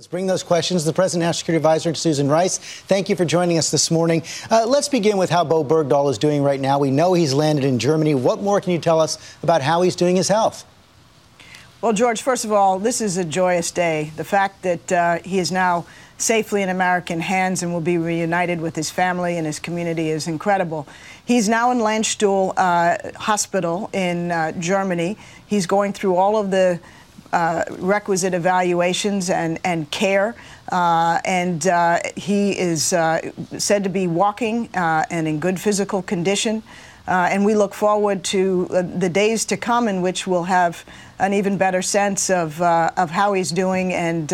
Let's bring those questions to the President National Security Advisor, Susan Rice. Thank you for joining us this morning. Uh, let's begin with how Bowe Bergdahl is doing right now. We know he's landed in Germany. What more can you tell us about how he's doing his health? Well, George, first of all, this is a joyous day. The fact that uh, he is now safely in American hands and will be reunited with his family and his community is incredible. He's now in Landstuhl uh, Hospital in uh, Germany. He's going through all of the uh, requisite evaluations and, and care. Uh, and uh, he is uh, said to be walking uh, and in good physical condition. Uh, and we look forward to the days to come in which we'll have an even better sense of, of how he's doing. And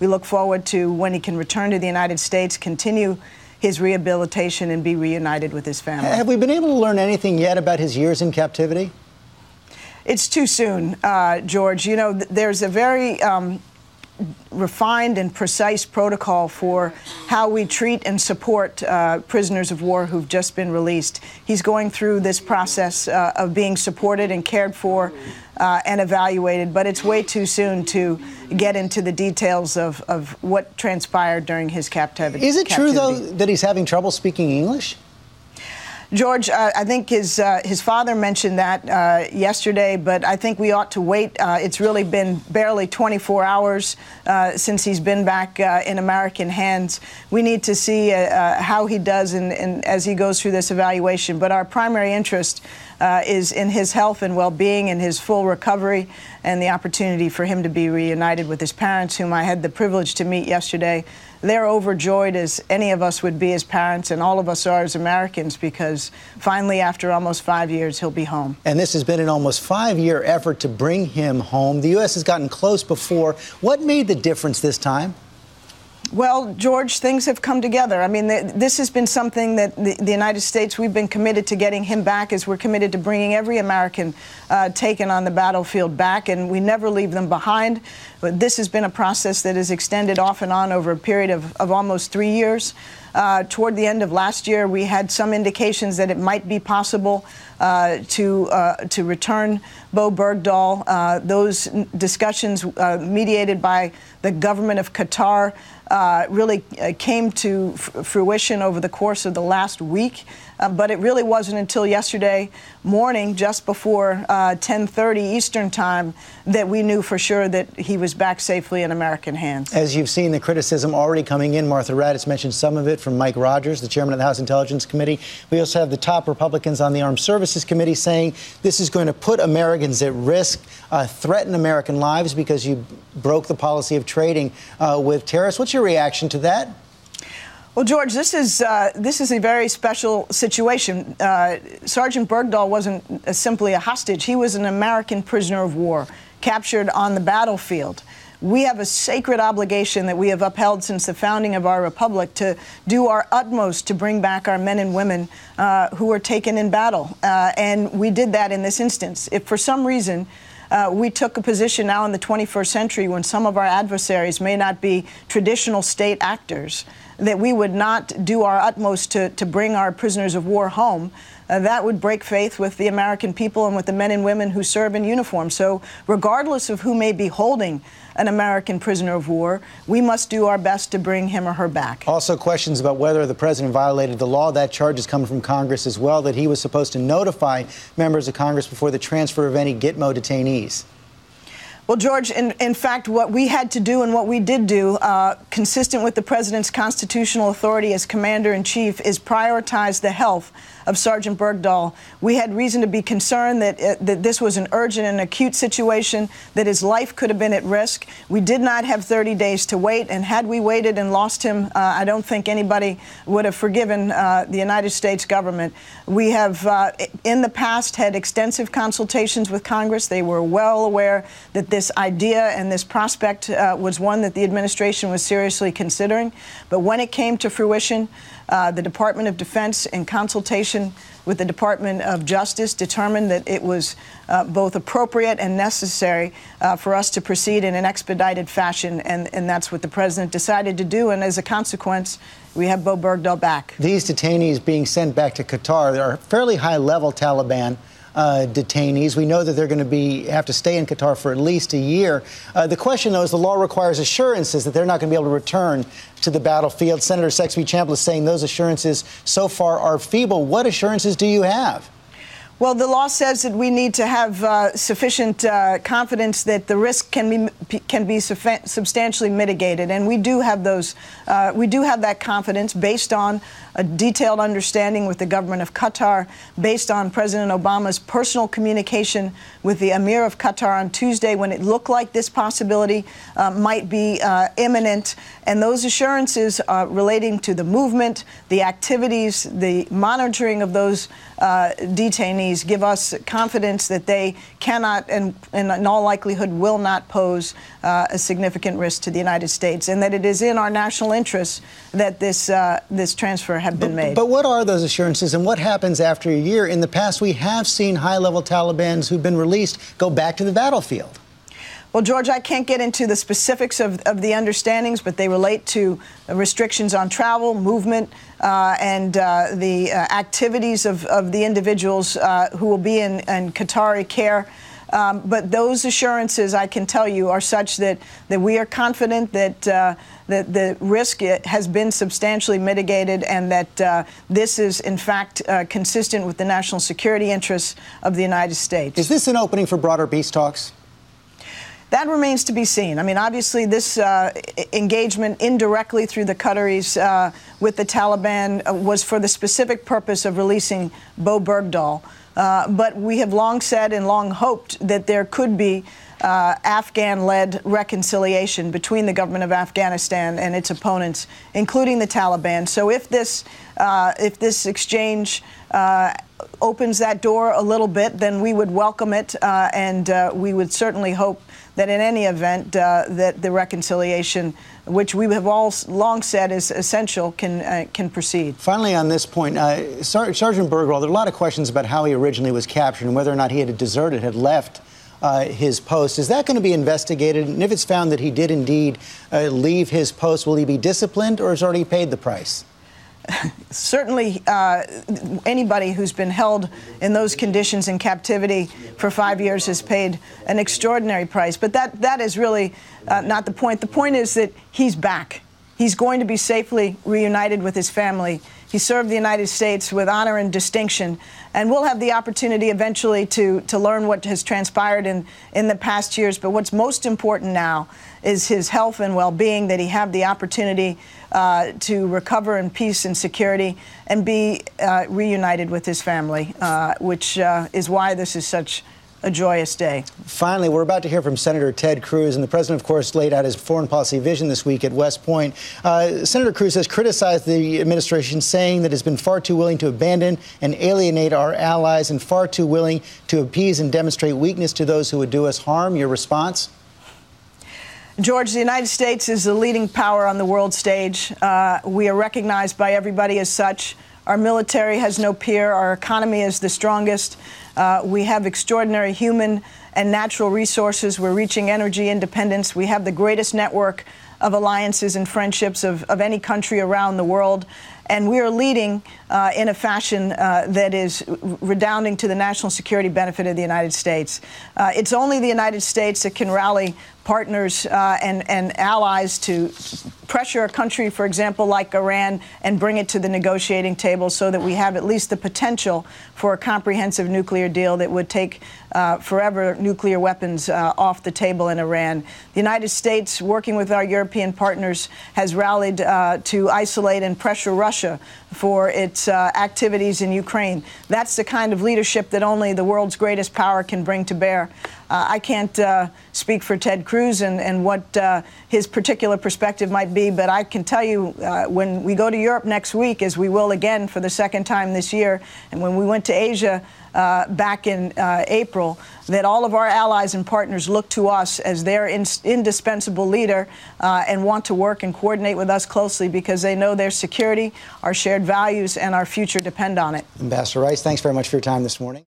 we look forward to when he can return to the United States, continue his rehabilitation, and be reunited with his family. Have we been able to learn anything yet about his years in captivity? It's too soon, uh, George. You know, th- there's a very um, refined and precise protocol for how we treat and support uh, prisoners of war who've just been released. He's going through this process uh, of being supported and cared for uh, and evaluated, but it's way too soon to get into the details of, of what transpired during his captivity. Is it captivity. true, though, that he's having trouble speaking English? George, uh, I think his uh, his father mentioned that uh, yesterday, but I think we ought to wait. Uh, it's really been barely 24 hours uh, since he's been back uh, in American hands. We need to see how he does in, in, as he goes through this evaluation. But our primary interest is in his health and well-being and his full recovery, and the opportunity for him to be reunited with his parents, whom I had the privilege to meet yesterday they're overjoyed as any of us would be as parents, and all of us are as Americans, because finally, after almost five years, he'll be home. And this has been an almost five year effort to bring him home. The U.S. has gotten close before. What made the difference this time? Well, George, things have come together. I mean, this has been something that the, the, United States, we've been committed to getting him back as we're committed to bringing every American uh, taken on the battlefield back, and we never leave them behind. But this has been a process that has extended off and on over a period of, of almost three years. Uh, toward the end of last year, we had some indications that it might be possible uh, to uh, to return Bowe Bergdahl. Uh, those discussions, uh, mediated by the government of Qatar, uh, really came to f- fruition over the course of the last week. But it really wasn't until yesterday morning, just before 10:30 uh, Eastern Time, that we knew for sure that he was back safely in American hands. As you've seen the criticism already coming in, Martha Raddatz mentioned some of it from Mike Rogers, the chairman of the House Intelligence Committee. We also have the top Republicans on the Armed Services Committee saying this is going to put Americans at risk, uh, threaten American lives because you broke the policy of trading uh, with terrorists. What's your reaction to that? Well, George, this is uh, this is a very special situation. Uh, Sergeant Bergdahl wasn't simply a hostage; he was an American prisoner of war, captured on the battlefield. We have a sacred obligation that we have upheld since the founding of our republic to do our utmost to bring back our men and women uh, who were taken in battle, uh, and we did that in this instance. If for some reason uh, we took a position now in the 21st century when some of our adversaries may not be traditional state actors that we would not do our utmost to, to bring our prisoners of war home, uh, that would break faith with the American people and with the men and women who serve in uniform. So, regardless of who may be holding an American prisoner of war, we must do our best to bring him or her back. Also, questions about whether the president violated the law. That charge is coming from Congress as well, that he was supposed to notify members of Congress before the transfer of any Gitmo detainees. Well, George, in, in fact, what we had to do and what we did do, uh, consistent with the president's constitutional authority as commander in chief, is prioritize the health of Sergeant Bergdahl. We had reason to be concerned that, uh, that this was an urgent and acute situation, that his life could have been at risk. We did not have 30 days to wait, and had we waited and lost him, uh, I don't think anybody would have forgiven uh, the United States government. We have, uh, in the past, had extensive consultations with Congress. They were well aware that this idea and this prospect uh, was one that the administration was seriously considering. But when it came to fruition, uh, the Department of Defense, in consultation with the Department of Justice, determined that it was uh, both appropriate and necessary uh, for us to proceed in an expedited fashion, and, and that's what the president decided to do. And as a consequence, we have Bowe Bergdahl back. These detainees being sent back to Qatar, they are fairly high level Taliban. Uh, detainees. We know that they're going to be have to stay in Qatar for at least a year. Uh, the question, though, is the law requires assurances that they're not going to be able to return to the battlefield. Senator Saxby Chambliss saying those assurances so far are feeble. What assurances do you have? Well, the law says that we need to have uh, sufficient uh, confidence that the risk can be can be substantially mitigated, and we do have those. Uh, we do have that confidence based on a detailed understanding with the government of Qatar, based on President Obama's personal communication with the Emir of Qatar on Tuesday, when it looked like this possibility uh, might be uh, imminent, and those assurances uh, relating to the movement, the activities, the monitoring of those detainees give us confidence that they cannot and, and in all likelihood will not pose uh, a significant risk to the United States and that it is in our national interest that this, uh, this transfer have been but, made. But what are those assurances and what happens after a year? In the past, we have seen high level Taliban's who've been released go back to the battlefield. Well, George, I can't get into the specifics of, of the understandings, but they relate to restrictions on travel, movement, uh, and uh, the uh, activities of, of the individuals uh, who will be in, in Qatari care. Um, but those assurances, I can tell you, are such that, that we are confident that, uh, that the risk has been substantially mitigated and that uh, this is, in fact, consistent with the national security interests of the United States. Is this an opening for broader peace talks? That remains to be seen. I mean, obviously, this uh, engagement indirectly through the Qataris uh, with the Taliban uh, was for the specific purpose of releasing Bowe Bergdahl. Uh, but we have long said and long hoped that there could be uh, Afghan led reconciliation between the government of Afghanistan and its opponents, including the Taliban. So if this, uh, if this exchange opens that door a little bit, then we would welcome it, and we would certainly hope that in any event, uh, that the reconciliation, which we have all long said is essential, can uh, can proceed. Finally, on this point, uh, Sar- Sergeant Bergdahl, there are a lot of questions about how he originally was captured and whether or not he had deserted, had left. Uh, his post. Is that going to be investigated? And if it's found that he did indeed uh, leave his post, will he be disciplined or has already paid the price? Certainly uh, anybody who's been held in those conditions in captivity for five years has paid an extraordinary price. But that, that is really uh, not the point. The point is that he's back. He's going to be safely reunited with his family. He served the United States with honor and distinction, and we'll have the opportunity eventually to, to learn what has transpired in, in the past years. But what's most important now is his health and well being, that he have the opportunity uh, to recover in peace and security and be uh, reunited with his family, uh, which uh, is why this is such a joyous day. Finally, we're about to hear from Senator Ted Cruz, and the president, of course, laid out his foreign policy vision this week at West Point. Uh, Senator Cruz has criticized the administration, saying that it's been far too willing to abandon and alienate our allies and far too willing to appease and demonstrate weakness to those who would do us harm. Your response? George, the United States is the leading power on the world stage. Uh, we are recognized by everybody as such. Our military has no peer. Our economy is the strongest. Uh, we have extraordinary human and natural resources. We're reaching energy independence. We have the greatest network of alliances and friendships of, of any country around the world. And we are leading uh, in a fashion uh, that is redounding to the national security benefit of the United States. Uh, it's only the United States that can rally partners uh, and, and allies to pressure a country, for example, like Iran, and bring it to the negotiating table so that we have at least the potential for a comprehensive nuclear deal that would take uh, forever nuclear weapons uh, off the table in Iran. The United States, working with our European partners, has rallied uh, to isolate and pressure Russia for its uh, activities in Ukraine. That's the kind of leadership that only the world's greatest power can bring to bear. Uh, I can't speak for Ted Cruz and, and what his particular perspective might be, but I can tell you when we go to Europe next week, as we will again for the second time this year, and when we went to Asia back in uh, That all of our allies and partners look to us as their in- indispensable leader uh, and want to work and coordinate with us closely because they know their security, our shared values, and our future depend on it. Ambassador Rice, thanks very much for your time this morning.